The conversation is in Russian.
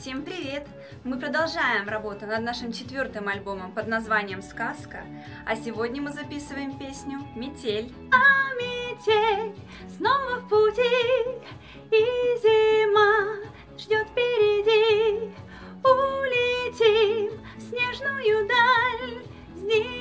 Всем привет! Мы продолжаем работу над нашим четвертым альбомом под названием «Сказка», а сегодня мы записываем песню «Метель». А метель снова в пути, и зима ждет впереди. Улетим в снежную даль здесь.